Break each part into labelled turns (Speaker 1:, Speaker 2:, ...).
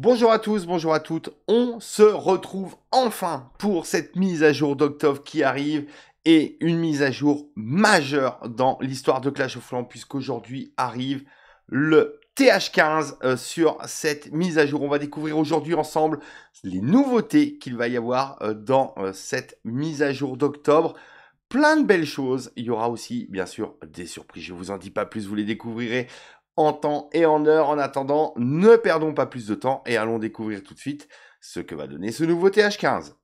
Speaker 1: Bonjour à tous, bonjour à toutes. On se retrouve enfin pour cette mise à jour d'octobre qui arrive et une mise à jour majeure dans l'histoire de Clash of Clans puisqu'aujourd'hui arrive le TH15 euh, sur cette mise à jour. On va découvrir aujourd'hui ensemble les nouveautés qu'il va y avoir euh, dans euh, cette mise à jour d'octobre. Plein de belles choses. Il y aura aussi, bien sûr, des surprises. Je ne vous en dis pas plus, vous les découvrirez en temps et en heure. En attendant, ne perdons pas plus de temps et allons découvrir tout de suite ce que va donner ce nouveau TH15.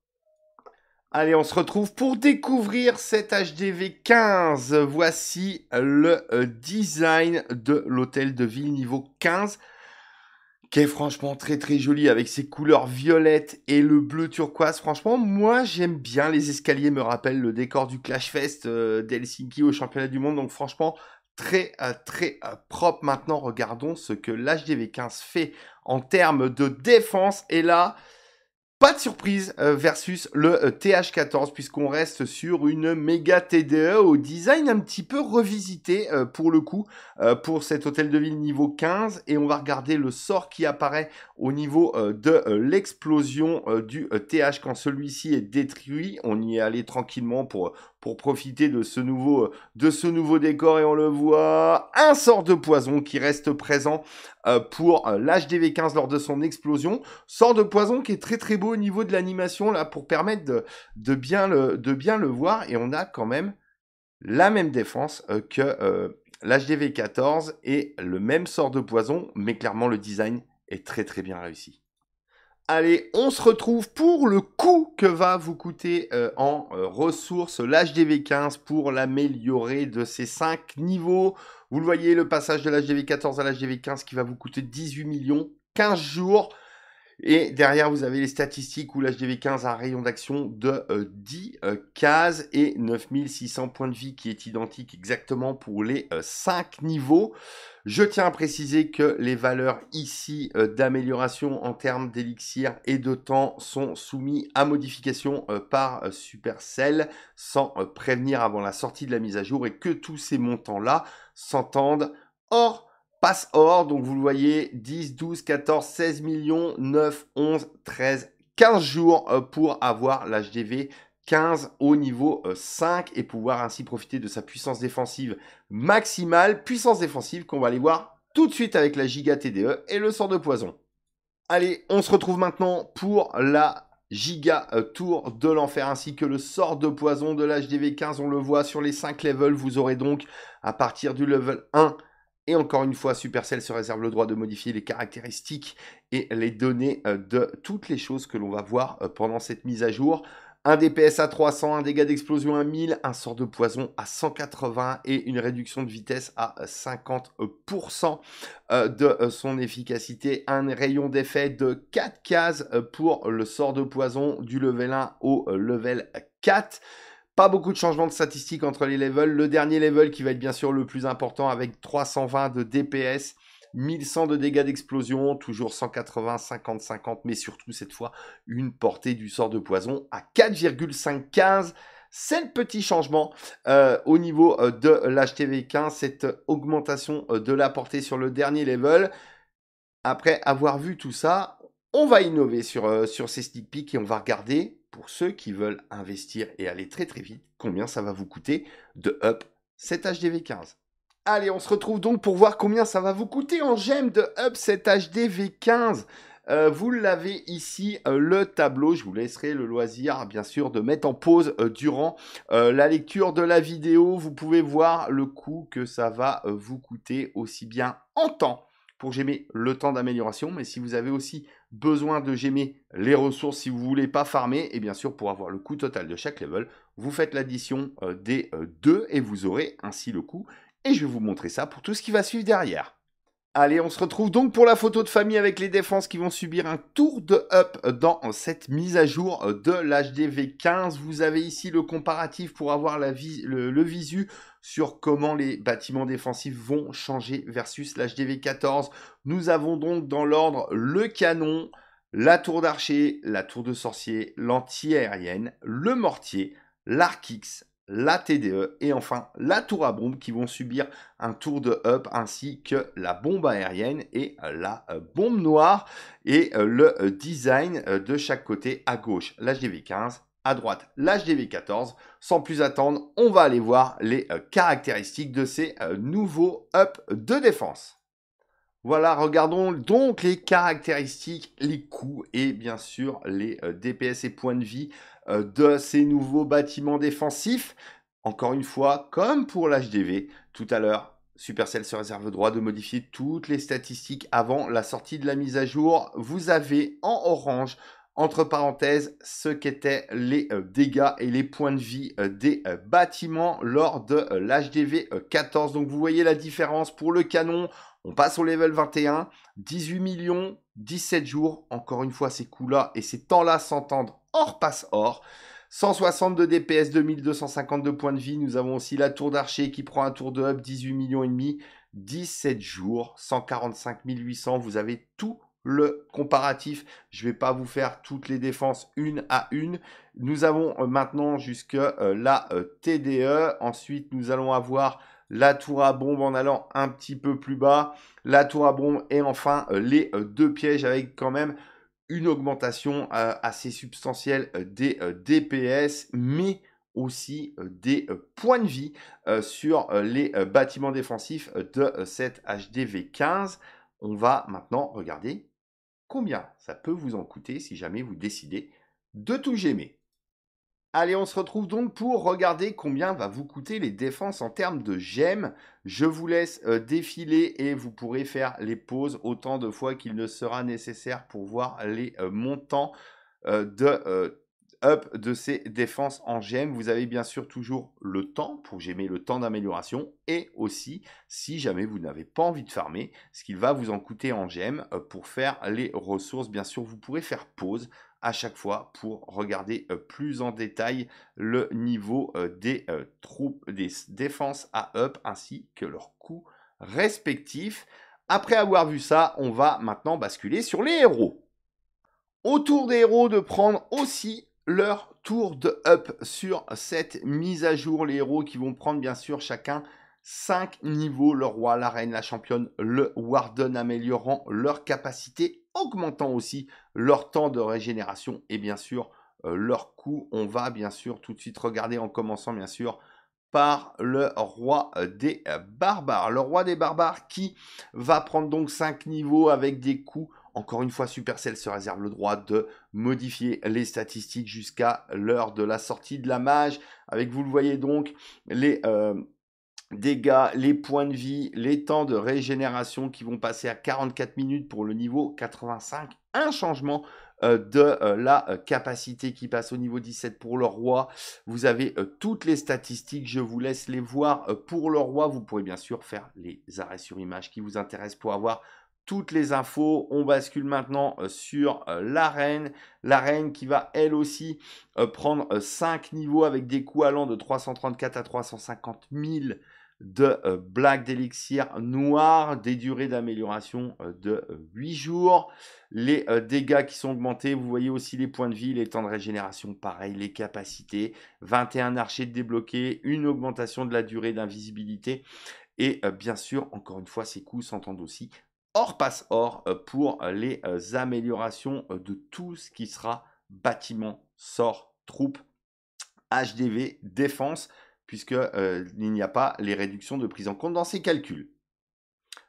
Speaker 1: Allez, on se retrouve pour découvrir cet HDV 15. Voici le euh, design de l'hôtel de ville niveau 15 qui est franchement très très joli avec ses couleurs violettes et le bleu turquoise. Franchement, moi j'aime bien les escaliers, me rappellent le décor du Clash Fest euh, d'Helsinki au championnat du monde. Donc franchement, très euh, très euh, propre. Maintenant, regardons ce que l'HDV15 fait en termes de défense. Et là, pas de surprise euh, versus le TH14 puisqu'on reste sur une méga TDE au design un petit peu revisité pour le coup pour cet hôtel de ville niveau 15 et on va regarder le sort qui apparaît au niveau de l'explosion du TH quand celui-ci est détruit. On y est allé tranquillement pour pour profiter de ce nouveau, décor et on le voit, un sort de poison qui reste présent euh, pour euh, l'HDV15 lors de son explosion. Sort de poison qui est très très beau au niveau de l'animation là pour permettre de, de, bien le, de bien le voir et on a quand même la même défense euh, que l'HDV14 et le même sort de poison mais clairement le design est très très bien réussi. Allez, on se retrouve pour le coût que va vous coûter euh, en euh, ressources l'HDV15 pour l'améliorer de ces 5 niveaux. Vous le voyez, le passage de l'HDV14 à l'HDV15 qui va vous coûter 18 millions, 15 jours. Et derrière, vous avez les statistiques où l'HDV15 a un rayon d'action de 10 euh, cases et 9600 points de vie qui est identique exactement pour les 5 niveaux. Je tiens à préciser que les valeurs ici euh, d'amélioration en termes d'élixir et de temps sont soumis à modification euh, par euh, Supercell sans prévenir avant la sortie de la mise à jour et que tous ces montants-là s'entendent hors passe hors. Donc vous le voyez, 10, 12, 14, 16 millions, 9, 11, 13, 15 jours pour avoir l'HDV 15 au niveau 5 euh, et pouvoir ainsi profiter de sa puissance défensive maximale. Puissance défensive qu'on va aller voir tout de suite avec la Giga TDE et le sort de poison. Allez, on se retrouve maintenant pour la Giga euh, Tour de l'Enfer ainsi que le sort de poison de l'HDV 15. On le voit sur les 5 levels. Vous aurez donc à partir du level 1 et encore une fois, Supercell se réserve le droit de modifier les caractéristiques et les données euh, de toutes les choses que l'on va voir pendant cette mise à jour un DPS à 300, un dégât d'explosion à 1000, un sort de poison à 180 et une réduction de vitesse à 50% euh, de euh, son efficacité. Un rayon d'effet de 4 cases euh, pour le sort de poison du level 1 au level 4. Pas beaucoup de changements de statistiques entre les levels. Le dernier level qui va être bien sûr le plus important avec 320 de DPS 1100 de dégâts d'explosion, toujours 180, 50, 50, mais surtout cette fois une portée du sort de poison à 4,515. C'est le petit changement euh, au niveau euh, de l'HTV15, cette augmentation euh, de la portée sur le dernier level. Après avoir vu tout ça, on va innover sur, sur ces sneak peeks et on va regarder, pour ceux qui veulent investir et aller très très vite, combien ça va vous coûter de up cet HDV15. Allez, on se retrouve donc pour voir combien ça va vous coûter en gemme de Up 7 HD V15. vous l'avez ici, euh, le tableau. Je vous laisserai le loisir, bien sûr, de mettre en pause euh, durant euh, la lecture de la vidéo. Vous pouvez voir le coût que ça va vous coûter aussi bien en temps pour gémer le temps d'amélioration, mais si vous avez aussi besoin de gémer les ressources, si vous voulez pas farmer, et bien sûr pour avoir le coût total de chaque level, vous faites l'addition des deux et vous aurez ainsi le coût et je vais vous montrer ça pour tout ce qui va suivre derrière. Allez, on se retrouve donc pour la photo de famille avec les défenses qui vont subir un tour de up dans cette mise à jour de l'HDV 15. Vous avez ici le comparatif pour avoir la le, visu sur comment les bâtiments défensifs vont changer versus l'HDV 14. Nous avons donc dans l'ordre le canon, la tour d'archer, la tour de sorcier, l'anti-aérienne, le mortier, l'arc X, la TDE et enfin la tour à bombe qui vont subir un tour de up ainsi que la bombe aérienne et la euh, bombe noire et euh, le euh, design de chaque côté à gauche l'HDV 15 à droite l'HDV 14 sans plus attendre on va aller voir les caractéristiques de ces nouveaux up de défense voilà, regardons donc les caractéristiques, les coûts et bien sûr les DPS et points de vie euh, de ces nouveaux bâtiments défensifs. Encore une fois, comme pour l'HDV, tout à l'heure, Supercell se réserve le droit de modifier toutes les statistiques avant la sortie de la mise à jour. Vous avez en orange, entre parenthèses, ce qu'étaient les euh, dégâts et les points de vie euh, des bâtiments lors de l'HDV 14. Donc vous voyez la différence pour le canon. On passe au level 21, 18 millions, 17 jours. Encore une fois, ces coûts-là et ces temps-là s'entendent hors passe hors. 162 DPS, 2252 points de vie. Nous avons aussi la tour d'archer qui prend un tour de hub, 18 millions et demi. 17 jours, 145 800. Vous avez tout le comparatif. Je ne vais pas vous faire toutes les défenses une à une. Nous avons euh, maintenant jusque euh, la euh, TDE. Ensuite, nous allons avoir la tour à bombe en allant un petit peu plus bas. La tour à bombe et enfin les deux pièges avec quand même une augmentation assez substantielle des DPS, mais aussi des points de vie sur les bâtiments défensifs de cette HDV 15. On va maintenant regarder combien ça peut vous en coûter si jamais vous décidez de tout gémer. Allez, on se retrouve donc pour regarder combien va vous coûter les défenses en termes de gemmes. Je vous laisse euh, défiler et vous pourrez faire les pauses autant de fois qu'il ne sera nécessaire pour voir les euh, montants euh, de up de ces défenses en gemmes. Vous avez bien sûr toujours le temps pour gemmer le temps d'amélioration et aussi si jamais vous n'avez pas envie de farmer, ce qu'il va vous en coûter en gemmes pour faire les ressources. Bien sûr, vous pourrez faire pause à chaque fois pour regarder euh, plus en détail le niveau euh, des euh, troupes, des défenses à up ainsi que leurs coûts respectifs. Après avoir vu ça, on va maintenant basculer sur les héros. Autour des héros de prendre aussi leur tour de up sur cette mise à jour. Les héros qui vont prendre bien sûr chacun 5 niveaux, le roi, la reine, la championne, le warden, améliorant leur capacité, augmentant aussi leur temps de régénération et bien sûr euh, leur coût. On va bien sûr tout de suite regarder en commençant bien sûr par le roi des barbares. Le roi des barbares qui va prendre donc 5 niveaux avec des coûts. Encore une fois, Supercell se réserve le droit de modifier les statistiques jusqu'à l'heure de la sortie de la mage. Avec, vous le voyez donc, les, euh, dégâts, les points de vie, les temps de régénération qui vont passer à 44 minutes pour le niveau 85. Un changement euh, de euh, la capacité qui passe au niveau 17 pour le roi. Vous avez toutes les statistiques, je vous laisse les voir pour le roi. Vous pourrez bien sûr faire les arrêts sur image qui vous intéressent pour avoir toutes les infos. On bascule maintenant sur l'arène. L'arène qui va elle aussi prendre 5 niveaux avec des coûts allant de 334 à 350 000 de euh, blagues d'élixir noir, des durées d'amélioration euh, de 8 euh, jours, les dégâts qui sont augmentés, vous voyez aussi les points de vie, les temps de régénération, pareil, les capacités, 21 archers débloqués, une augmentation de la durée d'invisibilité, et bien sûr, encore une fois, ces coûts s'entendent aussi hors passe hors pour les améliorations de tout ce qui sera bâtiment, sort, troupe, HDV, défense, puisqu'il euh, n'y a pas les réductions de prise en compte dans ces calculs.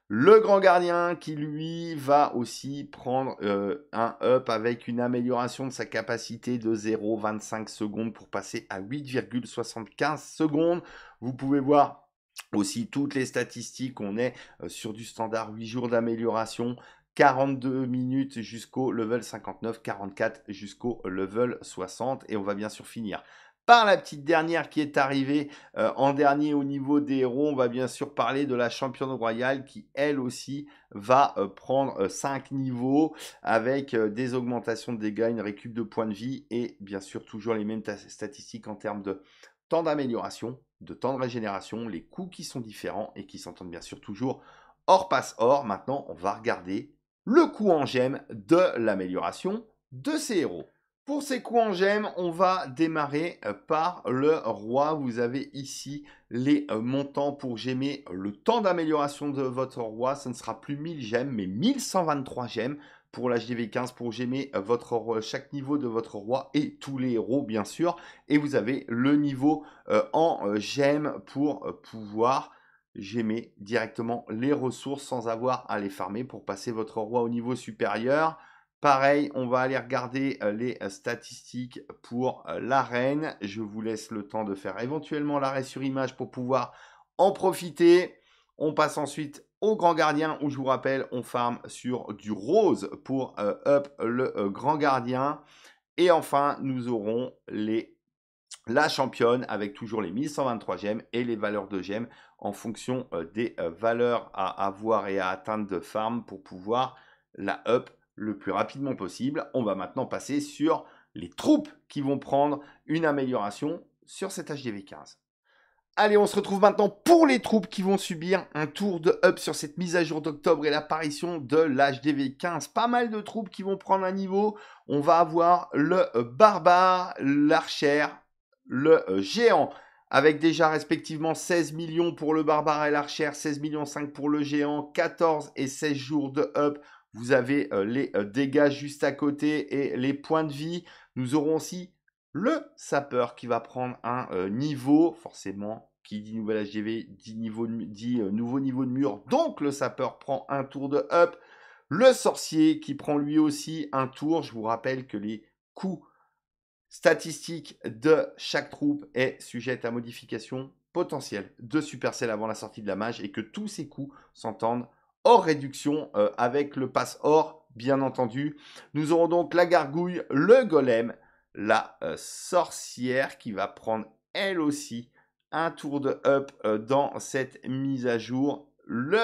Speaker 1: Le grand gardien qui lui va aussi prendre euh, un up avec une amélioration de sa capacité de 0,25 secondes pour passer à 8,75 secondes. Vous pouvez voir aussi toutes les statistiques. On est sur du standard 8 jours d'amélioration. 42 minutes jusqu'au level 59, 44 jusqu'au level 60 et on va bien sûr finir par la petite dernière qui est arrivée en dernier au niveau des héros. On va bien sûr parler de la championne royale qui, elle aussi, va prendre 5 euh, niveaux avec des augmentations de dégâts, une récup de points de vie et bien sûr toujours les mêmes statistiques en termes de temps d'amélioration, de temps de régénération, les coûts qui sont différents et qui s'entendent bien sûr toujours hors passe hors. Maintenant, on va regarder le coût en gemme de l'amélioration de ces héros. Pour ces coups en gemme, on va démarrer euh, par le roi. Vous avez ici les euh, montants pour gemmer le temps d'amélioration de votre roi. Ce ne sera plus 1000 gemmes, mais 1123 gemmes pour l'HDV 15 pour euh, votre chaque niveau de votre roi et tous les héros bien sûr. Et vous avez le niveau en gemmes pour pouvoir gemmer directement les ressources sans avoir à les farmer pour passer votre roi au niveau supérieur. Pareil, on va aller regarder euh, les euh, statistiques pour euh, l'arène. Je vous laisse le temps de faire éventuellement l'arrêt sur image pour pouvoir en profiter. On passe ensuite au grand gardien où je vous rappelle, on farm sur du rose pour up le grand gardien. Et enfin, nous aurons les, la championne avec toujours les 1123 gemmes et les valeurs de gemmes en fonction des valeurs à avoir et à atteindre de farm pour pouvoir la up le plus rapidement possible. On va maintenant passer sur les troupes qui vont prendre une amélioration sur cet HDV 15. Allez, on se retrouve maintenant pour les troupes qui vont subir un tour de up sur cette mise à jour d'octobre et l'apparition de l'HDV 15. Pas mal de troupes qui vont prendre un niveau. On va avoir le barbare, l'archer, le géant, avec déjà respectivement 16 millions pour le barbare et l'archer, 16 millions 5 pour le géant, 14 et 16 jours de up vous avez euh, les euh, dégâts juste à côté et les points de vie. Nous aurons aussi le sapeur qui va prendre un euh, niveau, forcément, qui dit nouvelle HGV, dit, niveau dit nouveau niveau de mur. Donc le sapeur prend un tour de up. Le sorcier qui prend lui aussi un tour. Je vous rappelle que les coûts statistiques de chaque troupe est sujet à modification potentielle de Supercell avant la sortie de la mage et que tous ces coûts s'entendent hors réduction euh, avec le pass or, bien entendu. Nous aurons donc la gargouille, le golem, la euh, sorcière qui va prendre elle aussi un tour de up euh, dans cette mise à jour. Le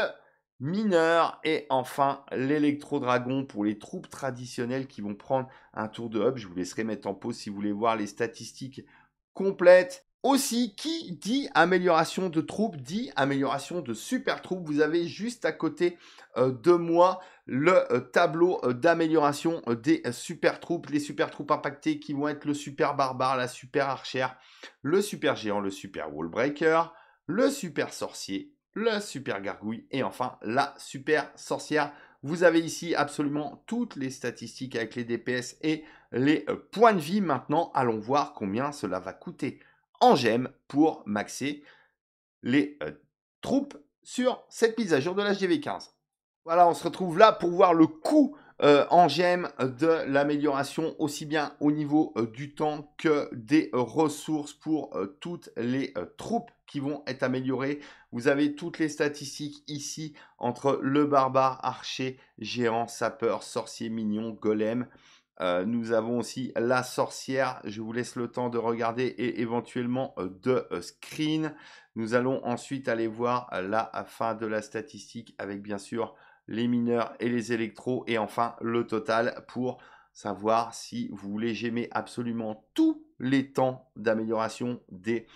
Speaker 1: mineur et enfin l'électro-dragon pour les troupes traditionnelles qui vont prendre un tour de up. Je vous laisserai mettre en pause si vous voulez voir les statistiques complètes. Aussi, qui dit amélioration de troupes, dit amélioration de super troupes. Vous avez juste à côté euh, de moi le euh, tableau euh, d'amélioration des super troupes. Les super troupes impactées qui vont être le super barbare, la super archère, le super géant, le super wallbreaker, le super sorcier, le super gargouille et enfin la super sorcière. Vous avez ici absolument toutes les statistiques avec les DPS et les points de vie. Maintenant, allons voir combien cela va coûter en gemmes pour maxer les euh, troupes sur cette mise à jour de l'HDV 15. Voilà, on se retrouve là pour voir le coût euh, en gemmes de l'amélioration aussi bien au niveau euh, du temps que des ressources pour toutes les troupes qui vont être améliorées. Vous avez toutes les statistiques ici entre le barbare, archer, géant, sapeur, sorcier, mignon, golem. Euh, nous avons aussi la sorcière. Je vous laisse le temps de regarder et éventuellement euh, de euh, screen. Nous allons ensuite aller voir la fin de la statistique avec bien sûr les mineurs et les électros et enfin le total pour savoir si vous voulez gémer absolument tous les temps d'amélioration des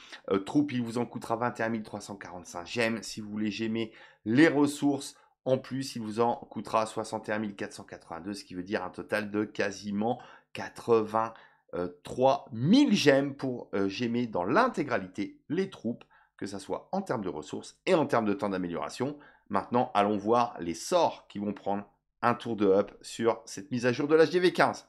Speaker 1: troupes. Il vous en coûtera 21 345 gemmes. Si vous voulez gémer les ressources, en plus, il vous en coûtera 61 482, ce qui veut dire un total de quasiment 83 000 gemmes pour euh, gemmer dans l'intégralité les troupes, que ce soit en termes de ressources et en termes de temps d'amélioration. Maintenant, allons voir les sorts qui vont prendre un tour de up sur cette mise à jour de l'HDV 15.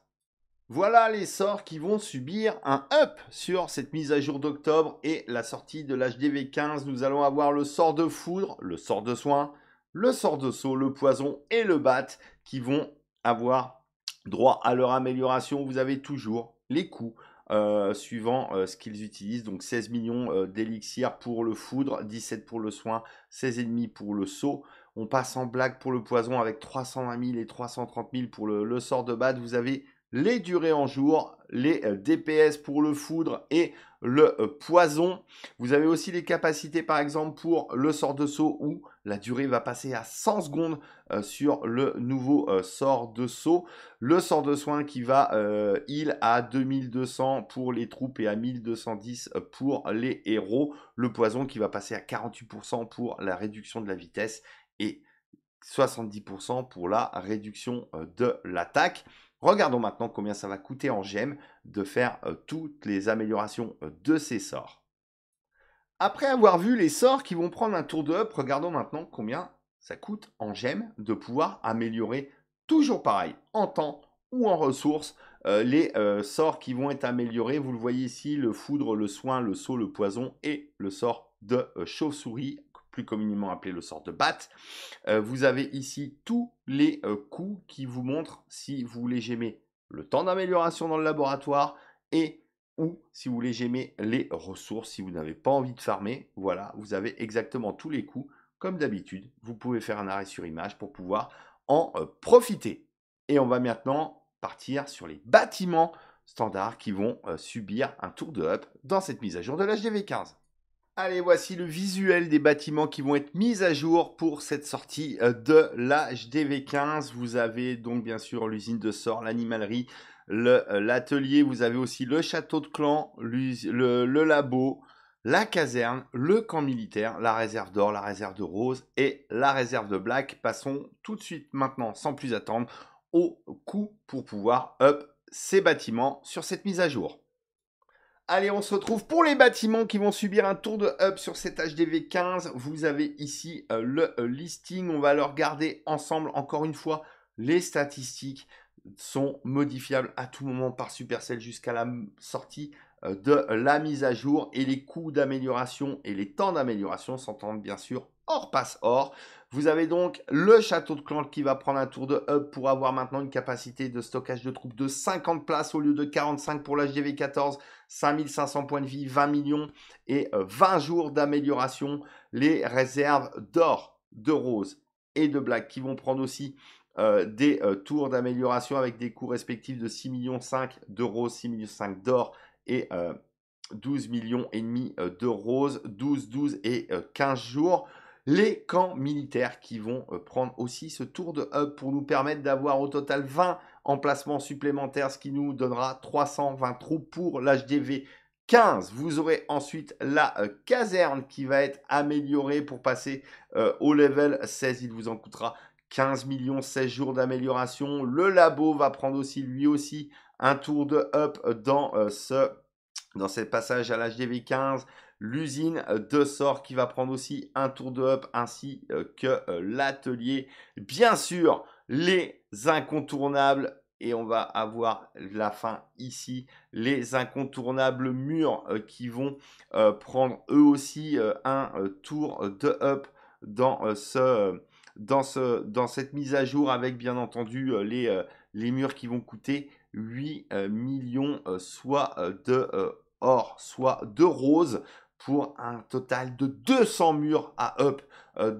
Speaker 1: Voilà les sorts qui vont subir un up sur cette mise à jour d'octobre et la sortie de l'HDV 15. Nous allons avoir le sort de foudre, le sort de soin, le sort de saut, le poison et le bat qui vont avoir droit à leur amélioration. Vous avez toujours les coups euh, suivant euh, ce qu'ils utilisent. Donc 16 millions euh, d'élixir pour le foudre, 17 pour le soin, 16,5 pour le saut. On passe en blague pour le poison avec 320 000 et 330 000 pour le, le sort de bat. Vous avez les durées en jour, les euh, DPS pour le foudre et le euh, poison. Vous avez aussi les capacités par exemple pour le sort de saut où la durée va passer à 100 secondes euh, sur le nouveau sort de saut. Le sort de soin qui va heal à 2200 pour les troupes et à 1210 pour les héros. Le poison qui va passer à 48% pour la réduction de la vitesse et 70% pour la réduction de l'attaque. Regardons maintenant combien ça va coûter en gemmes de faire toutes les améliorations de ces sorts. Après avoir vu les sorts qui vont prendre un tour de up, regardons maintenant combien ça coûte en gemmes de pouvoir améliorer toujours pareil, en temps ou en ressources, euh, les euh, sorts qui vont être améliorés. Vous le voyez ici, le foudre, le soin, le saut, le poison et le sort de euh, chauve-souris, plus communément appelé le sort de batte. vous avez ici tous les coups qui vous montrent si vous voulez gémer le temps d'amélioration dans le laboratoire et ou si vous voulez gémer les ressources, si vous n'avez pas envie de farmer, voilà, vous avez exactement tous les coups. Comme d'habitude, vous pouvez faire un arrêt sur image pour pouvoir en euh, profiter. Et on va maintenant partir sur les bâtiments standards qui vont euh, subir un tour de up dans cette mise à jour de l'HDV15. Allez, voici le visuel des bâtiments qui vont être mis à jour pour cette sortie euh, de l'HDV15. Vous avez donc bien sûr l'usine de sort, l'animalerie, euh, l'atelier, vous avez aussi le château de clan, le, labo, la caserne, le camp militaire, la réserve d'or, la réserve de rose et la réserve de black. Passons tout de suite maintenant, sans plus attendre, au coup pour pouvoir up ces bâtiments sur cette mise à jour. Allez, on se retrouve pour les bâtiments qui vont subir un tour de up sur cette HDV 15. Vous avez ici euh, le euh, listing. On va le regarder ensemble encore une fois les statistiques sont modifiables à tout moment par Supercell jusqu'à la sortie de la mise à jour et les coûts d'amélioration et les temps d'amélioration s'entendent bien sûr hors passe hors. Vous avez donc le château de clan qui va prendre un tour de hub pour avoir maintenant une capacité de stockage de troupes de 50 places au lieu de 45 pour l'HDV 14, 5500 points de vie, 20 millions et 20 euh, jours d'amélioration. Les réserves d'or, de rose et de black qui vont prendre aussi euh, des euh, tours d'amélioration avec des coûts respectifs de 6 millions 5 d'euros, 6 millions 5 d'or et 12 euh, millions et demi de rose, 12, 12 et 15 jours. Les camps militaires qui vont prendre aussi ce tour de hub pour nous permettre d'avoir au total 20 emplacements supplémentaires, ce qui nous donnera 320 troupes pour l'HDV 15. Vous aurez ensuite la caserne qui va être améliorée pour passer au level 16. Il vous en coûtera 15 millions, 16 jours d'amélioration. Le labo va prendre aussi, lui aussi, un tour de up dans euh, ce dans ce passage à l'HDV 15. L'usine de sort qui va prendre aussi un tour de up ainsi euh, que euh, l'atelier. Bien sûr, les incontournables et on va avoir la fin ici, les incontournables murs qui vont prendre eux aussi un tour de up dans ce dans, ce, dans cette mise à jour avec bien entendu euh, les, euh, les murs qui vont coûter 8 euh, millions soit de or, soit de rose pour un total de 200 murs à up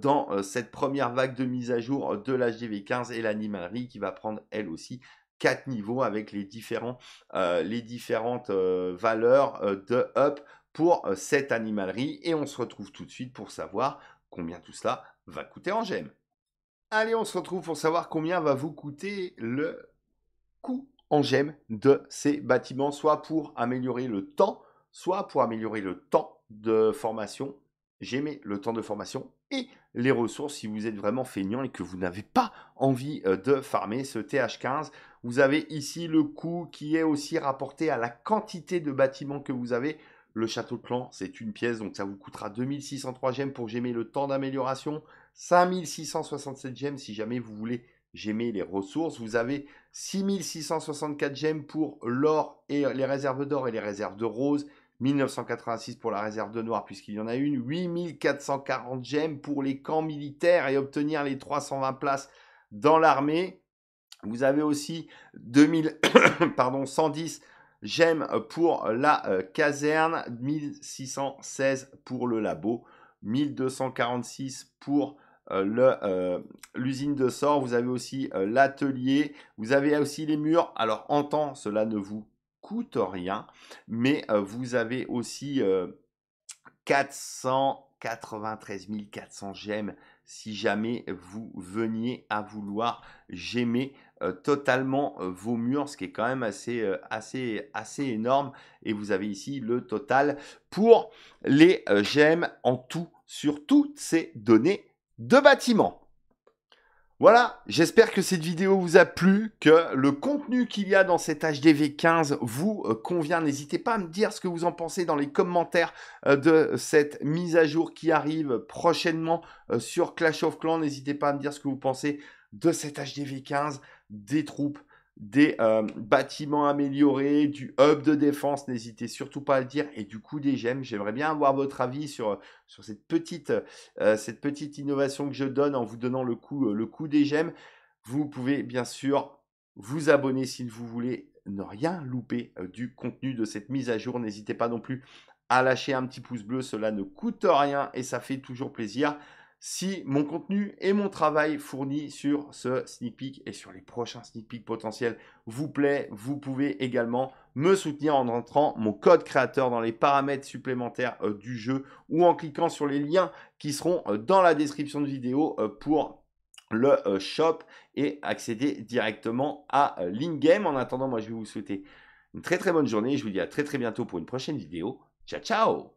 Speaker 1: dans cette première vague de mise à jour de l'HDV 15 et l'animalerie qui va prendre elle aussi 4 niveaux avec les différentes valeurs de up pour cette animalerie et on se retrouve tout de suite pour savoir combien tout cela va coûter en gemmes. Allez, on se retrouve pour savoir combien va vous coûter le coût en gemmes de ces bâtiments, soit pour améliorer le temps, soit pour améliorer le temps de formation. J'aimais le temps de formation et les ressources si vous êtes vraiment feignant et que vous n'avez pas envie euh, de farmer ce TH15. Vous avez ici le coût qui est aussi rapporté à la quantité de bâtiments que vous avez. Le château de clan, c'est une pièce, donc ça vous coûtera 2603 gemmes pour gémer le temps d'amélioration. 5667 gemmes si jamais vous voulez gemmer les ressources. Vous avez 6664 gemmes pour l'or et les réserves d'or et les réserves de rose. 1986 pour la réserve de noir puisqu'il y en a une. 8440 gemmes pour les camps militaires et obtenir les 320 places dans l'armée. Vous avez aussi 2000, pardon, 110 gemmes pour la euh, caserne, 1616 pour le labo, 1246 pour euh, euh, l'usine de sort, vous avez aussi euh, l'atelier, vous avez aussi les murs. Alors en temps, cela ne vous coûte rien, mais vous avez aussi 493 400 gemmes si jamais vous veniez à vouloir gemmer totalement vos murs, ce qui est quand même assez, assez, assez énorme. Et vous avez ici le total pour les gemmes en tout sur toutes ces données de bâtiments. Voilà, j'espère que cette vidéo vous a plu, que le contenu qu'il y a dans cet HDV15 vous euh, convient. N'hésitez pas à me dire ce que vous en pensez dans les commentaires euh, de cette mise à jour qui arrive prochainement euh, sur Clash of Clans. N'hésitez pas à me dire ce que vous pensez de cet HDV15, des troupes, des bâtiments améliorés, du hub de défense, n'hésitez surtout pas à le dire, et du coup des gemmes. J'aimerais bien avoir votre avis sur, sur cette, petite, petite innovation que je donne en vous donnant le coup, le coup des gemmes. Vous pouvez bien sûr vous abonner si vous voulez ne rien louper du contenu de cette mise à jour. N'hésitez pas non plus à lâcher un petit pouce bleu, cela ne coûte rien et ça fait toujours plaisir si mon contenu et mon travail fourni sur ce sneak peek et sur les prochains sneak peeks potentiels vous plaît, vous pouvez également me soutenir en entrant mon code créateur dans les paramètres supplémentaires euh, du jeu ou en cliquant sur les liens qui seront euh, dans la description de vidéo euh, pour le shop et accéder directement à l'in-game. En attendant, moi je vais vous souhaiter une très très bonne journée. Je vous dis à très très bientôt pour une prochaine vidéo. Ciao ciao